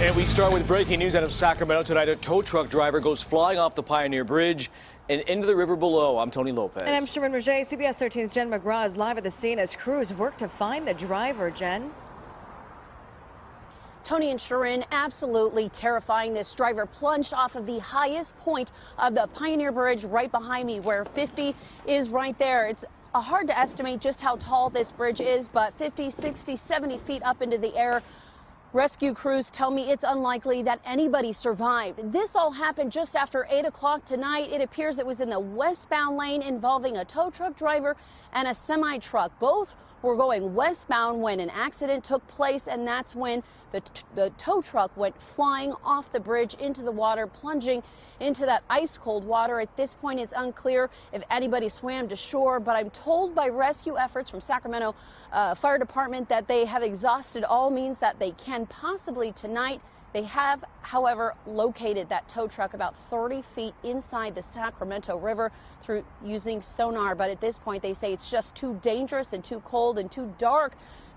And we start with breaking news out of Sacramento tonight. A tow truck driver goes flying off the Pioneer Bridge and into the river below. I'm Tony Lopez. And I'm Sherman Roger. CBS 13's Jen McGraw is live at the scene as crews work to find the driver. Jen? Tony and Sharon, absolutely terrifying. This driver plunged off of the highest point of the Pioneer Bridge right behind me, where 50 is right there. It's uh, hard to estimate just how tall this bridge is, but 50, 60, 70 feet up into the air. Rescue crews tell me it's unlikely that anybody survived. This all happened just after 8 o'clock tonight. It appears it was in the westbound lane involving a tow truck driver and a semi truck. Both were going westbound when an accident took place, and that's when the, the tow truck went flying off the bridge into the water, plunging into that ice cold water. At this point, it's unclear if anybody swam to shore, but I'm told by rescue efforts from Sacramento uh, Fire Department that they have exhausted all means that they can possibly tonight. They have, however, located that tow truck about 30 feet inside the Sacramento River through using sonar. But at this point, they say it's just too dangerous and too cold and too dark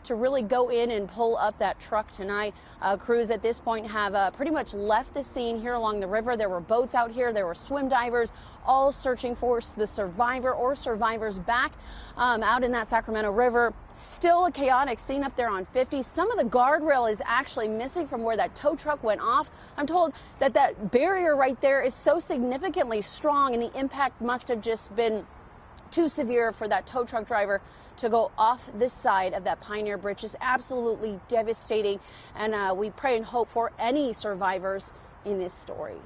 to really go in and pull up that truck tonight. Uh, crews at this point have uh, pretty much left the scene here along the river. There were boats out here, there were swim divers, all searching for the survivor or survivors back um, out in that Sacramento River. Still a chaotic scene up there on 50. Some of the guardrail is actually missing from where that tow truck went off. I'm told that that barrier right there is so significantly strong and the impact must have just been too severe for that tow truck driver to go off this side of that Pioneer Bridge is absolutely devastating. And uh, we pray and hope for any survivors in this story.